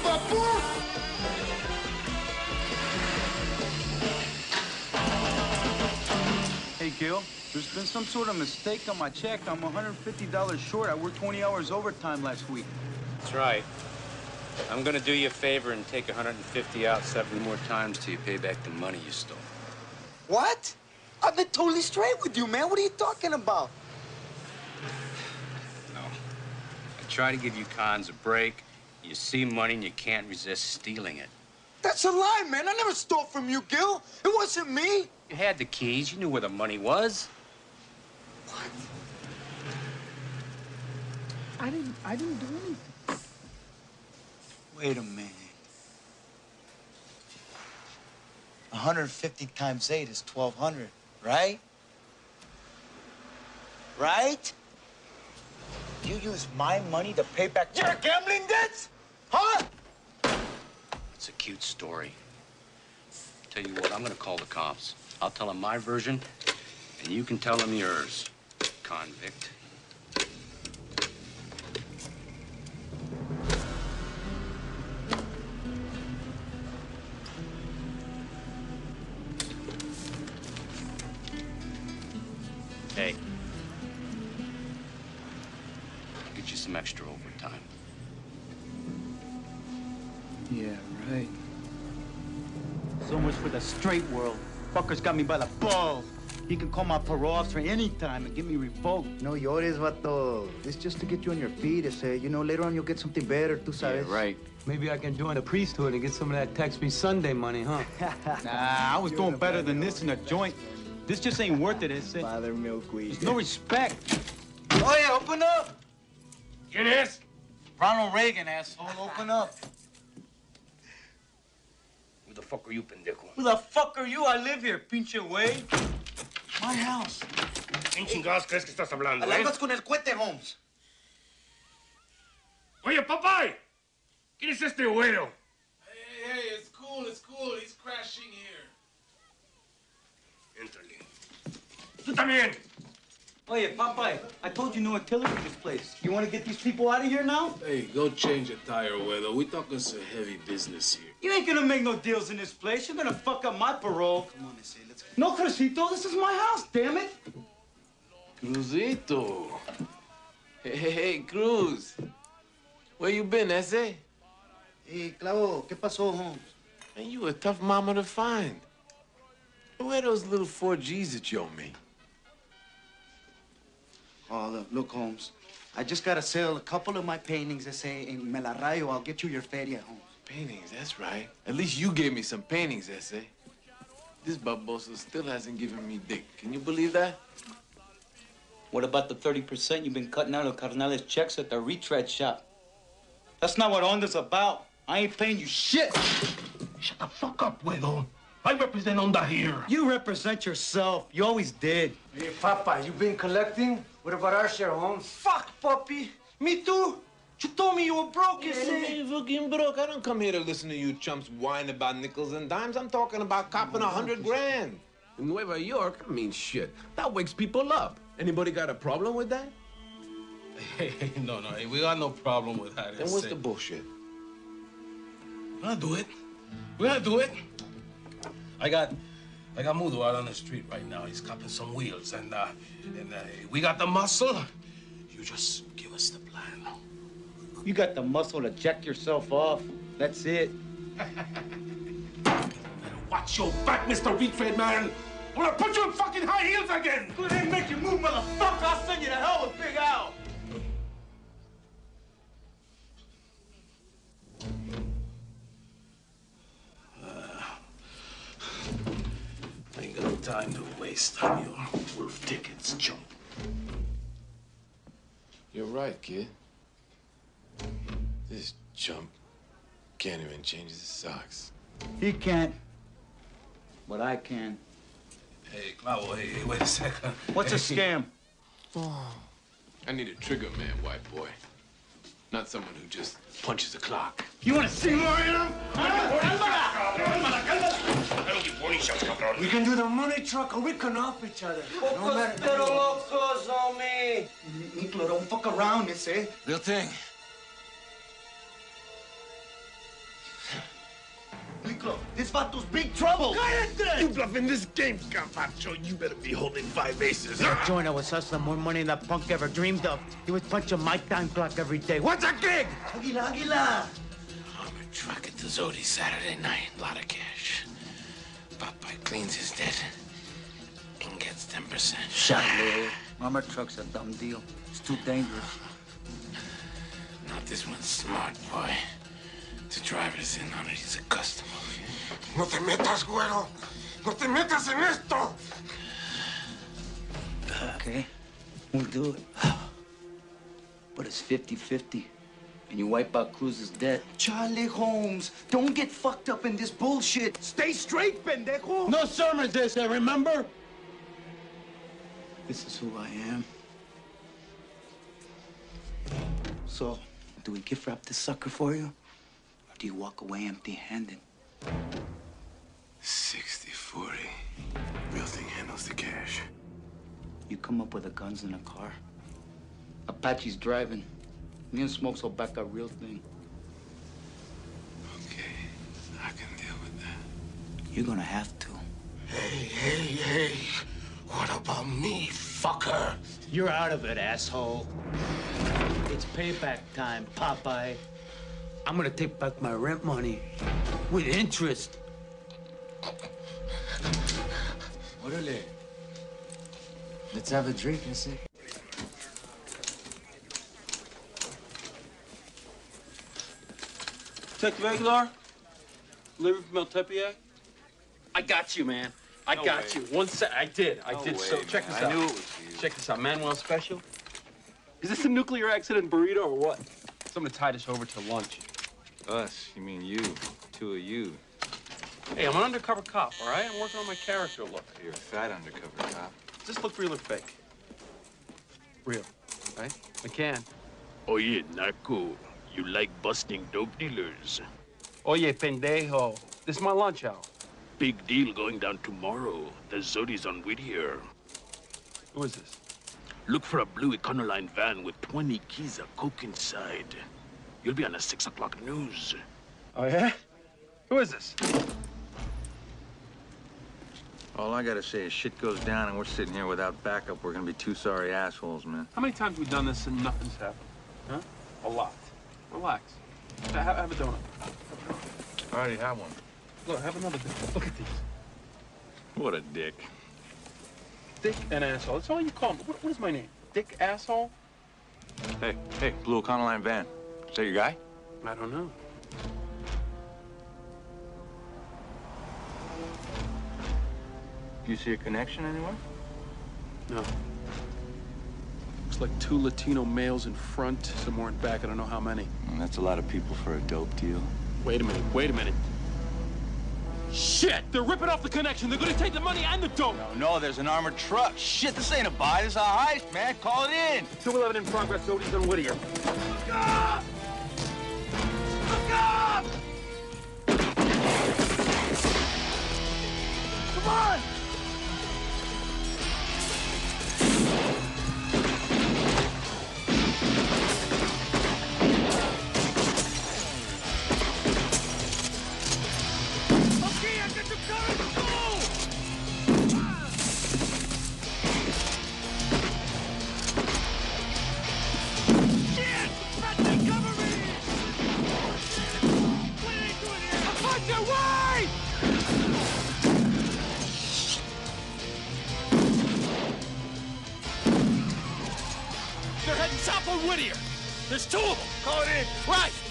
about, fool? Hey, Gil, there's been some sort of mistake on my check. I'm $150 short. I worked 20 hours overtime last week. That's right. I'm gonna do you a favor and take 150 out seven more times till you pay back the money you stole. What? I've been totally straight with you, man. What are you talking about? No. I try to give you cons a break. You see money and you can't resist stealing it. That's a lie, man. I never stole from you, Gil. It wasn't me. You had the keys. You knew where the money was. What? I didn't, I didn't do anything. Wait a minute. 150 times 8 is 1,200, right? Right? You use my money to pay back your gambling debts? Huh? It's a cute story. Tell you what, I'm gonna call the cops. I'll tell them my version, and you can tell them yours, convict. Hey. Get you some extra overtime. So much for the straight world. Fuckers got me by the balls. He can call my parole officer anytime and get me revoked. No llores, vato. It's just to get you on your feet. It's, uh, you know, later on you'll get something better, tú sabes. right. Maybe I can join the priesthood and get some of that tax-free Sunday money, huh? Nah, I was doing better than this in a joint. This just ain't worth it, is it? Father Milkweed. There's no respect. Oh, yeah, open up. Get this? Ronald Reagan, asshole. Open up. Who the fuck are you, pendejo? Who the fuck are you? I live here, pinche way. My house. ¿Quién chingados crees que estás hablando, eh? Largas con el cohete, Holmes. Oye, papá, ¿quién es este güero? Hey, hey, it's cool, it's cool. He's crashing here. Éntrale. Tú también. Oh, Oye, Popeye, I told you no artillery in this place. You want to get these people out of here now? Hey, go change a tire, weather. We're talking some heavy business here. You ain't gonna make no deals in this place. You're gonna fuck up my parole. Come on, Issei, let's go. No, Crucito, this is my house, damn it. Cruzito. Hey, hey, hey, Cruz. Where you been, Ese? Hey, Clavo, ¿qué pasó, Holmes? Man, you a tough mama to find. Where are those little four G's that you owe me? Oh, look, look, Holmes. I just gotta sell a couple of my paintings. They say in Me La Rayo, I'll get you your feria, Holmes. Paintings, that's right. At least you gave me some paintings, Ese. This baboso still hasn't given me dick. Can you believe that? What about the 30% you've been cutting out of Carnales checks at the retread shop? That's not what Onda's about. I ain't paying you shit. Shut the fuck up, güero. I represent Onda here. You represent yourself. You always did. Hey, Papa, you been collecting? What about our share, Holmes? Fuck, puppy. Me too. You told me you were broke, Hey, Issei. fucking broke. I don't come here to listen to you chumps whine about nickels and dimes. I'm talking about copping a hundred grand. In Nueva York, I mean, shit. That wakes people up. Anybody got a problem with that? Hey, hey, no, no, hey, we got no problem with that. Then what's the bullshit? We're gonna do it. We're gonna do it. I got, I got Mudo out on the street right now. He's copping some wheels, and uh, and uh, we got the muscle. You just give us the plan. You got the muscle to jack yourself off. That's it. Watch your back, Mr. Retread man. I'm gonna put you in fucking high heels again. Go ahead and make your move, motherfucker. I'll send you to hell with Big Al. Time to waste on your wolf tickets, chump. You're right, kid. This chump can't even change his socks. He can't. But I can. Hey, Clavo, hey, hey, wait a second. What's a scam? Oh, I need a trigger man, white boy. Not someone who just punches a clock. You want to see more of him? We can do the money truck or we can off each other. No matter. Pero locos on me. Miklo, don't fuck around, Issei. Real thing. Club. This vato's big trouble. You bluffing this game, Campacho. You better be holding five aces. Joyner was hustling more money than that punk ever dreamed of. He was punching my time clock every day. What's a gig? Aguila, Aguila. I'm a truck at the Zodi Saturday night. A lot of cash. Popeye cleans his debt and gets 10%. Shut up. Armor truck's a dumb deal. It's too dangerous. Not this one's smart, boy. The driver's in on it. He's a customer. No te metas, güero. No te metas en esto. Okay, we'll do it. But it's 50-50. And you wipe out Cruz's debt. Charlie Holmes, don't get fucked up in this bullshit. Stay straight, pendejo. No sermons this, I remember? This is who I am. So, do we gift wrap this sucker for you? Or do you walk away empty-handed? 60-40. Real thing handles the cash. You come up with the guns in the car. Apache's driving. Me and Smokes will back our real thing. Okay, I can deal with that. You're gonna have to. Hey, hey, hey. What about me, fucker? You're out of it, asshole. It's payback time, Popeye. I'm gonna take back my rent money with interest. Orale. Let's have a drink, I say. Detective Aguilar? Delivery from El Tepeyac? I got you, man. I No got way. you. One sec. I did. I No did. way, so check man. this I out. knew it was you. Check this out. Manuel Special. Is this a nuclear accident burrito or what? Somebody tied us over to lunch. Us? You mean you? Two of you. Hey, I'm an undercover cop, all right? I'm working on my character look. You're a fat undercover cop. Does this look real or fake? Real, right? McCann. not Naco, you like busting dope dealers. Oye, pendejo. This is my lunch hour. Big deal going down tomorrow. The Zodi's on Whittier. Who is this? Look for a blue Econoline van with 20 keys of coke inside. You'll be on the 6 o'clock news. Oh, yeah? Who is this? All I gotta say is shit goes down and we're sitting here without backup. We're gonna be two sorry assholes, man. How many times have we done this and nothing's happened? Huh? A lot. Relax. Have, have a donut. I already have one. Look, have another donut. Look at these. What a dick. Dick and asshole. That's all you call me. What, what is my name? Dick asshole? Hey, hey, blue Econoline van. Is that your guy? I don't know. Do you see a connection anywhere? No. Looks like two Latino males in front, some more in back. I don't know how many. Mm, that's a lot of people for a dope deal. Wait a minute. Wait a minute. Shit! They're ripping off the connection. They're gonna take the money and the dope. No, no, there's an armored truck. Shit, this ain't a buy. This is a heist, man. Call it in. 211 in progress. Zodi's on Whittier. They're heading south on There's two of them. Call it in. Right.